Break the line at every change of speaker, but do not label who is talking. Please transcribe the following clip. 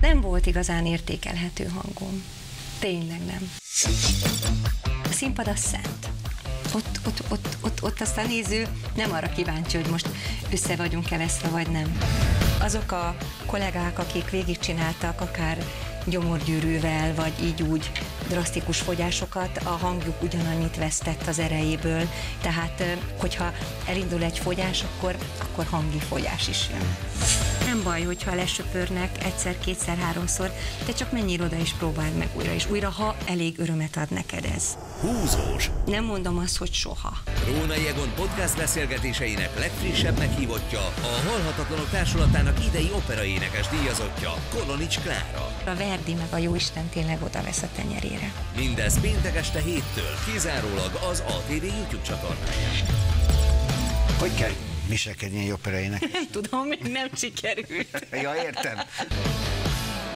Nem volt igazán értékelhető hangom. Tényleg nem. A színpad az szent. Ott, ott, ott, ott, ott azt a néző nem arra kíváncsi, hogy most össze vagyunk-e veszve, vagy nem. Azok a kollégák, akik végigcsináltak akár gyomorgyűrűvel, vagy így úgy drasztikus fogyásokat, a hangjuk ugyanannyit vesztett az erejéből. Tehát, hogyha elindul egy fogyás, akkor, akkor hangi fogyás is jön. Nem baj, hogyha lesöpörnek egyszer, kétszer, háromszor, de csak menjél oda és próbáld meg újra és újra, ha elég örömet ad neked ez.
Húzós.
Nem mondom azt, hogy soha.
Rónai Egon podcast beszélgetéseinek legfrissebb meghívottja, a Halhatatlanok Társulatának idei operaénekes díjazottja, Kolonics Klára.
A Verdi meg a Jóisten tényleg oda vesz a tenyerére.
Mindez péntek este héttől, kizárólag az ATV YouTube csatornáján.
Hogy kell viselkedni egy operaének?
Nem tudom, még nem sikerült.
Ja, értem.